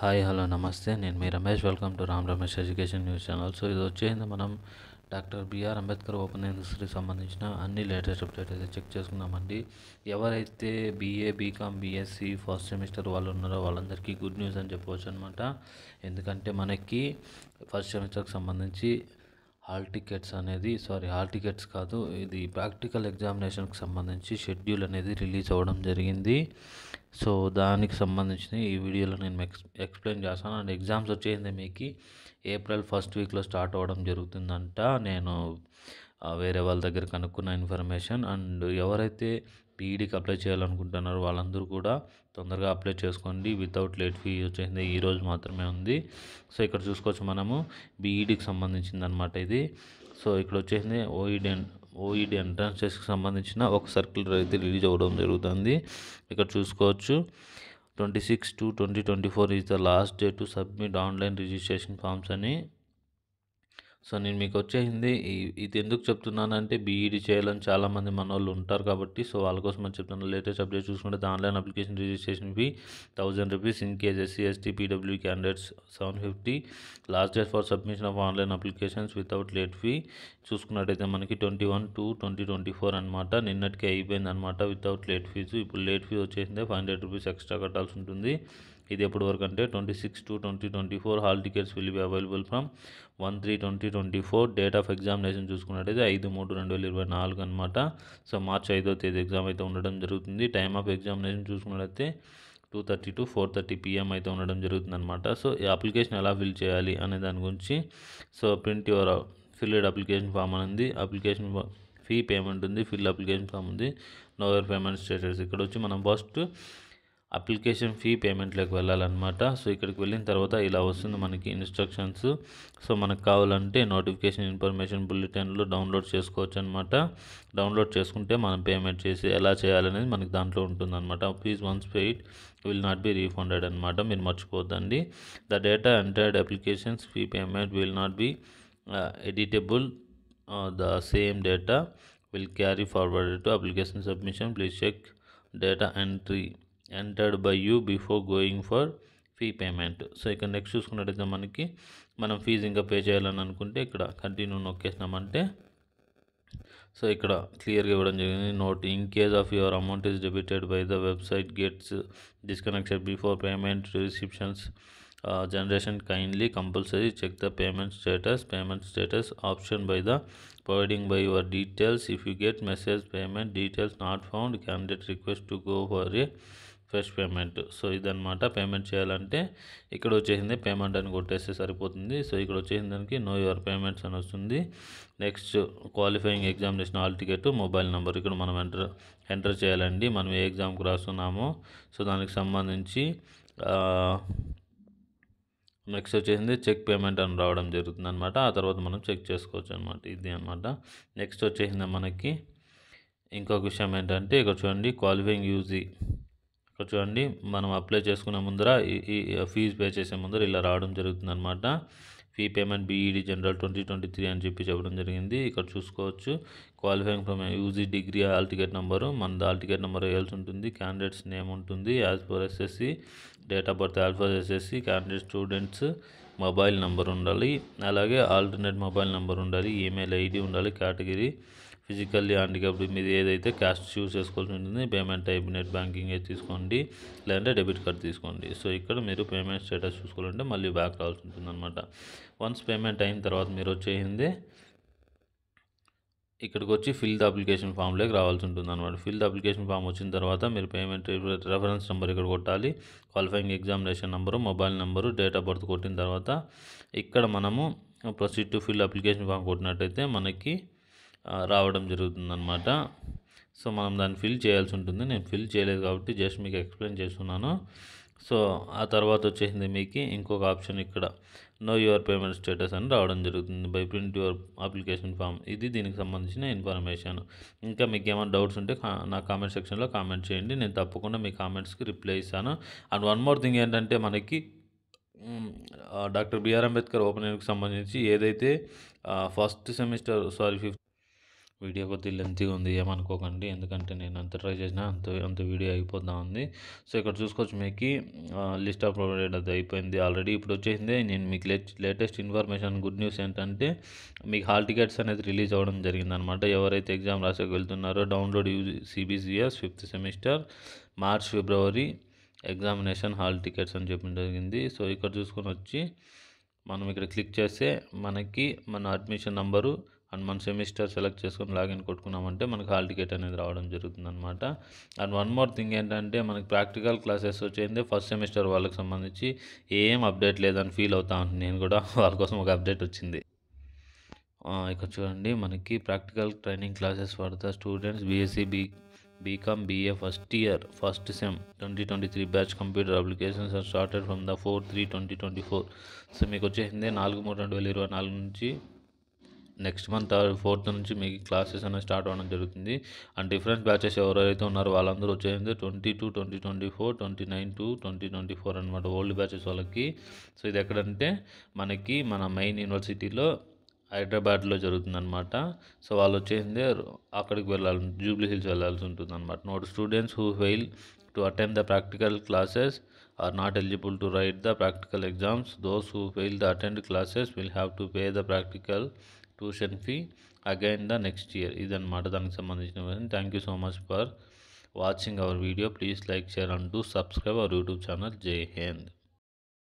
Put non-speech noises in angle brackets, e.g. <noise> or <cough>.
Hi hello నమస్తే. నేను మీ Ramesh. Welcome to Ram Ramesh education news channel. So ఇది వచ్చేది మనం డాక్టర్ బిఆర్ అంబేద్కర్ ఓపెన్ యూనివర్సిటీకి సంబంధించిన అన్ని లేటెస్ట్ అప్డేట్ అయితే చెక్ చేసుకున్నామండి ఎవరైతే BA BCom BSc first semester వాళ్ళు ఉన్నారో వాళ్ళందరికీ గుడ్ న్యూస్ అని చెప్పవచ్చు అనమాట ఎందుకంటే మనకి ఫస్ట్ సెమిస్టర్కి సంబంధించి హాల్ టికెట్స్ అనేది సారీ హాల్ టికెట్స్ కాదు ఇది ప్రాక్టికల్ ఎగ్జామినేషన్కి సంబంధించి షెడ్యూల్ అనేది రిలీజ్ అవ్వడం జరిగింది. సో దానికి సంబంధించిన ఈ వీడియోలో నేను ఎక్స్ ఎక్స్ప్లెయిన్ చేస్తాను. అండ్ ఎగ్జామ్స్ వచ్చేది మీకు. ఏప్రిల్ ఫస్ట్ వీక్లో స్టార్ట్ అవ్వడం జరుగుతుందంట. నేను వేరే వాళ్ళ దగ్గర కనుక్కున్న ఇన్ఫర్మేషన్. అండ్ ఎవరైతే పీఈడికి అప్లై చేయాలనుకుంటున్నారు వాళ్ళందరూ కూడా తొందరగా అప్లై చేసుకోండి. వితౌట్ లేట్ ఫీ వచ్చేసింది ఈ రోజు మాత్రమే ఉంది. సో ఇక్కడ చూసుకోవచ్చు మనము బీఈడీకి సంబంధించింది అనమాట ఇది. సో ఇక్కడ వచ్చేసింది ఓఈడి ఓఈడి ఎంట్రన్స్ టెస్ట్కి సంబంధించిన ఒక సర్కిల్ అయితే రిలీజ్ అవ్వడం జరుగుతుంది. ఇక్కడ చూసుకోవచ్చు twenty six to twenty twenty four is the last day to submit online registration forms అని సో నేను మీకు వచ్చేసింది ఇది ఎందుకు చెప్తున్నానంటే బీఈడీ చేయాలని చాలామంది మన వాళ్ళు ఉంటారు కాబట్టి సో వాళ్ళ కోసం అని చెప్తున్నాను లేటెస్ట్ అప్డేట్ చూసుకుంటే online application registration fee thousand rupees in case SC ST PW candidates seven fifty. Last date for submission of online applications without late fee. చూసుకున్నట్టయితే మనకి twenty one to twenty twenty four అనమాట నిన్నటికే అయిపోయింది అనమాట without late fees. ఇప్పుడు late fees వచ్చేసింది five hundred rupees extra కట్టాల్సి ఉంటుంది. ఇది ఎప్పటి వరకు అంటే twenty six to twenty twenty four hall tickets will be available from one three twenty twenty four date of examination చూసుకున్నట్టయితే ఐదు మూడు రెండు వేల ఇరవై నాలుగు అనమాట సో మార్చ్ ఐదో తేదీ ఎగ్జామ్ అయితే ఉండడం జరుగుతుంది. టైమ్ ఆఫ్ ఎగ్జామినేషన్ చూసుకున్నట్టయితే two thirty to four thirty PM అయితే ఉండడం జరుగుతుంది అనమాట సో ఈ అప్లికేషన్ ఎలా ఫిల్ చేయాలి అనే దాని గురించి so print your filled application form అని ఉంది. అప్లికేషన్ ఫీ పేమెంట్ ఉంది ఫిల్ అప్లికేషన్ ఫామ్ ఉంది. Know your payment status. ఇక్కడ వచ్చి మనం ఫస్ట్ అప్లికేషన్ ఫీ పేమెంట్లోకి వెళ్ళాలన్నమాట. సో ఇక్కడికి వెళ్ళిన తర్వాత ఇలా వస్తుంది మనకి ఇన్స్ట్రక్షన్స్. సో మనకు కావాలంటే నోటిఫికేషన్ ఇన్ఫర్మేషన్ బులెటిన్లో డౌన్లోడ్ చేసుకోవచ్చు అనమాట డౌన్లోడ్ చేసుకుంటే మనం పేమెంట్ చేసి ఎలా చేయాలనేది మనకి దాంట్లో ఉంటుందన్నమాట. Fees once paid will not be refunded అనమాట మీరు మర్చిపోద్దండి the data entered applications fee payment will not be editable the same data will carry forward to application submission please check data entry entered by you before going for fee payment so ఇక్కడ next చూసుకున్నట్టయితే మనకి మనం fee ఇంకా pay చేయాలని అనుకుంటే ఇక్కడ continue నొక్కేసినామంటే so ఇక్కడ క్లియర్గా ఇవ్వడం జరిగింది. Note in case of your amount is debited by the website gets disconnected before payment receptions generation kindly compulsory check the payment status payment status option by the providing by your details if you get message payment details not found candidate request to go for a fresh payment. So ఇదనమాట payment చేయాలంటే ఇక్కడ వచ్చేసింది payment అని కొట్టేస్తే సరిపోతుంది. So ఇక్కడ వచ్చేసిన దానికి నో యువర్ పేమెంట్స్ అని వస్తుంది. Next qualifying examination hall ticket mobile number. ఇక్కడ మనం ఎంటర్ ఎంటర్ చేయాలండి. మనం ఏ ఎగ్జామ్కి రాస్తున్నామో. సో దానికి సంబంధించి నెక్స్ట్ వచ్చేసింది చెక్ పేమెంట్ అని రావడం జరుగుతుంది అనమాట ఆ తర్వాత మనం చెక్ చేసుకోవచ్చు అనమాట ఇది అనమాట నెక్స్ట్ వచ్చేసింది మనకి ఇంకొక విషయం ఏంటంటే ఇక్కడ చూడండి క్వాలిఫైయింగ్ యూజీ. ఇక్కడ చూడండి మనం అప్లై చేసుకునే ముందర ఈ- ఫీజ్ ఫీజు పే చేసే ముందర ఇలా రావడం జరుగుతుంది అనమాట fee payment BEd general twenty twenty three అని చెప్పి చెప్పడం జరిగింది. ఇక్కడ చూసుకోవచ్చు. Qualifying from UG degree all ticket number మన ఆల్ టికెట్ నెంబర్ వేయాల్సి ఉంటుంది. క్యాండిడేట్స్ నేమ్ ఉంటుంది. As per SSC date of birth as per SSC candidate students mobile number ఉండాలి. అలాగే ఆల్టర్నేట్ మొబైల్ నెంబర్ ఉండాలి. ఈమెయిల్ ఐడి ఉండాలి. కేటగిరీ ఫిజికల్లీ హ్యాండిక్యాప్డ్ మీది ఏదైతే క్యాష్ చూస్ చేసుకోవాల్సి ఉంటుంది పేమెంట్ టైప్ నెట్ బ్యాంకింగ్ అయితే తీసుకోండి. లేదంటే డెబిట్ కార్డ్ తీసుకోండి. సో ఇక్కడ మీరు పేమెంట్ స్టేటస్ చూసుకోవాలంటే మళ్ళీ బ్యాక్ రావాల్సి ఉంటుంది అనమాట వన్స్ పేమెంట్ అయిన తర్వాత మీరు వచ్చేసింది ఇక్కడికి వచ్చి ఫిల్ ద అప్లికేషన్ ఫామ్లోకి రావాల్సి ఉంటుంది అనమాట ఫిల్ ద అప్లికేషన్ ఫామ్ వచ్చిన తర్వాత మీరు పేమెంట్ రెఫరెన్స్ నెంబర్ ఇక్కడ కొట్టాలి. Qualifying examination number mobile number date of birth కొట్టిన తర్వాత ఇక్కడ మనము proceed to fill application form కొట్టినట్టయితే మనకి రావడం జరుగుతుంది అనమాట సో మనం దాన్ని ఫిల్ చేయాల్సి ఉంటుంది. నేను ఫిల్ చేయలేదు కాబట్టి జస్ట్ మీకు ఎక్స్ప్లెయిన్ చేస్తున్నాను. సో ఆ తర్వాత వచ్చేసింది మీకు ఇంకొక ఆప్షన్ ఇక్కడ. నో యువర్ పేమెంట్ స్టేటస్ అని రావడం జరుగుతుంది. By print your application form. ఇది దీనికి సంబంధించిన ఇన్ఫర్మేషన్. ఇంకా మీకు ఏమైనా డౌట్స్ ఉంటే నా కామెంట్ సెక్షన్లో కామెంట్ చేయండి. నేను తప్పకుండా మీ కామెంట్స్కి రిప్లై ఇస్తాను. అండ్ వన్ మోర్ థింగ్ ఏంటంటే మనకి డాక్టర్ బిఆర్ అంబేద్కర్ ఓపెన్ యూనివర్కి సంబంధించి ఏదైతే first semester sorry fifth video కొద్ది లెంతీగా ఉంది ఏమనుకోకండి. ఎందుకంటే నేను అంత ట్రై చేసినా అంత అంత వీడియో అయిపోతా ఉంది. సో ఇక్కడ చూసుకోవచ్చు మీకు లిస్ట్ ఆఫ్ ప్రొవైడెడ్ అది అయిపోయింది ఆల్రెడీ ఇప్పుడు వచ్చేసింది నేను మీకు లేటెస్ట్ ఇన్ఫర్మేషన్ గుడ్ న్యూస్ ఏంటంటే మీకు హాల్ టికెట్స్ అనేది రిలీజ్ అవ్వడం జరిగిందనమాట. ఎవరైతే ఎగ్జామ్ రాసేకి వెళ్తున్నారో download use CBCS fifth semester March February examination hall tickets అని చెప్పడం జరిగింది. సో ఇక్కడ చూసుకొని వచ్చి మనం ఇక్కడ క్లిక్ చేస్తే మనకి మన అడ్మిషన్ నంబరు అండ్ మన సెమిస్టర్ సెలెక్ట్ చేసుకొని లాగిన్ కొట్టుకున్నామంటే మనకి హాల్ టికెట్ అనేది రావడం జరుగుతుంది అనమాట అండ్ వన్ మోర్ థింగ్ ఏంటంటే మనకి ప్రాక్టికల్ క్లాసెస్ వచ్చేది ఫస్ట్ సెమిస్టర్ వాళ్ళకి సంబంధించి ఏం అప్డేట్ లేదని ఫీల్ అవుతా నేను కూడా <laughs> వాళ్ళ కోసం ఒక అప్డేట్ వచ్చింది. ఇక్కడ చూడండి మనకి practical training classes for the students BSc B BCom BA first year first sem twenty twenty three batch computer applications are started from the four three twenty twenty four. So మీకు వచ్చేసింది నాలుగు మూడు రెండు వేల ఇరవై నాలుగు నుంచి నెక్స్ట్ మంత్ ఫోర్త్ నుంచి మీకు క్లాసెస్ అనేవి స్టార్ట్ అవ్వడం జరుగుతుంది. అండ్ డిఫరెంట్ బ్యాచెస్ ఎవరైతే ఉన్నారో వాళ్ళందరూ వచ్చేది twenty two twenty twenty four twenty nine to twenty twenty four అనమాట ఓల్డ్ బ్యాచెస్ వాళ్ళకి. సో ఇది ఎక్కడంటే మనకి మన మెయిన్ యూనివర్సిటీలో హైదరాబాద్లో జరుగుతుందన్నమాట. సో వాళ్ళు వచ్చేసింది అక్కడికి వెళ్ళాలి జూబ్లీ హిల్స్ వెళ్ళాల్సి ఉంటుంది అనమాట note students who fail to attend the practical classes are not eligible to write the practical exams. Those who fail the attend classes will have to pay the practical tuition fee again the next year. ఇదన్నమాట దానికి సంబంధించిన thank you so much for watching our video please like share and do subscribe our YouTube channel జై హింద్